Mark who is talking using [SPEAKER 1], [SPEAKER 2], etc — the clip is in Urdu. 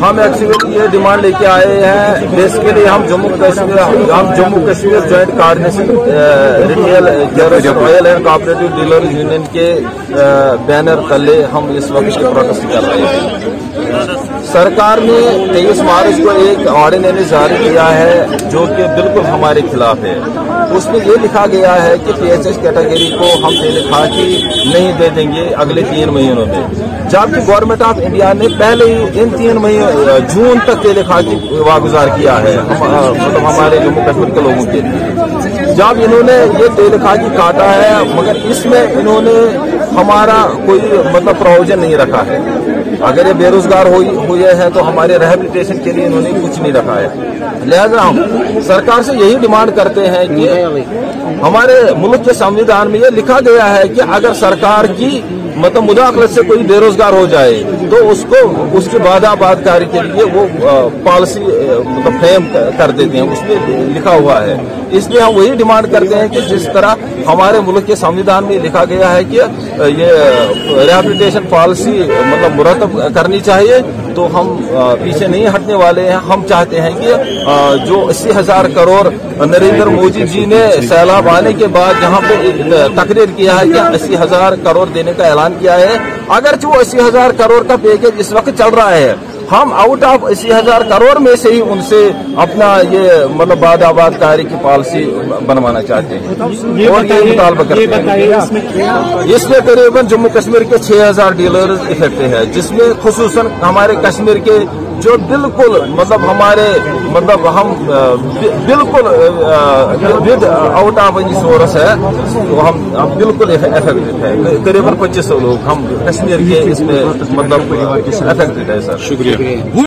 [SPEAKER 1] ہم ایکچولی یہ ڈیمانڈ لے کے آئے ہیں۔ بیسیکلی ہم جموں کشمیر ہم Jammu Kashmir joint coordination retail royal dealer union کے بینر تلے ہم اس وقت پروٹیسٹ کر رہے ہیں۔ سرکار نے تیئیس مارچ کو ایک آرڈیننس یعنی جاری کیا ہے جو کہ بالکل ہمارے خلاف ہے۔ اس میں یہ لکھا گیا ہے کہ پی ایچ ایس کیٹیگری کو ہم بے لکھاکی نہیں دے دیں گے اگلے تین مہینوں میں۔ جبکہ گورنمنٹ آف انڈیا نے پہلے ہی ان تین مہینوں جون تک تیل خاک واگزار کیا ہے۔ مطلب ہمارے جموں کشمیر کے لوگوں کے لیے۔ جب انہوں نے یہ تیل خاکی کاٹا ہے، مگر اس میں انہوں نے ہمارا کوئی مطلب پروجن نہیں رکھا ہے۔ اگر یہ بے روزگار ہوئے ہیں تو ہمارے ریبلیٹیشن کے لیے انہوں نے کچھ نہیں رکھا ہے۔ لہذا ہم سرکار سے یہی ڈیمانڈ کرتے ہیں کہ ہمارے ملک کے سنویدھان میں یہ لکھا گیا ہے کہ اگر سرکار کی مطلب مداخلت سے کوئی بے روزگار ہو جائے تو اس کو اس کے بعد آباد کاری کے لیے وہ پالیسی مطلب فریم کر دیتے ہیں، اس میں لکھا ہوا ہے۔ اس لیے ہم وہی ڈیمانڈ کرتے ہیں کہ جس طرح ہمارے ملک کے سنویدھان میں لکھا گیا ہے کہ یہ ریہبلیٹیشن پالیسی مطلب مرتب کرنی چاہیے۔ تو ہم پیچھے نہیں ہٹنے والے ہیں۔ ہم چاہتے ہیں کہ جو اسی ہزار کروڑ نریندر مودی جی نے سیلاب آنے کے بعد جہاں پہ تقریر کیا ہے کہ اسی ہزار کروڑ دینے کا اعلان کیا ہے۔ اگرچہ وہ اسی ہزار کروڑ کا پیکج اس وقت چل رہا ہے ہم آؤٹ آف اسی ہزار کروڑ میں سے ہی ان سے اپنا یہ مطلب باد آباد کاری کی پالیسی بنوانا چاہتے ہیں۔
[SPEAKER 2] اور یہ
[SPEAKER 1] مطالبہ کرتے ہیں؟ اس میں قریباً جموں کشمیر کے چھ ہزار ڈیلرز افیکٹ ہیں جس میں خصوصاً ہمارے کشمیر کے جو بالکل مطلب ہمارے مطلب ہم بالکل without of any source ہے، تو ہم بالکل افیکٹڈ ہے قریباً پچیس سو لوگ ہم کشمیر کے اس میں مطلب افیکٹڈ ہے سر۔ شکریہ۔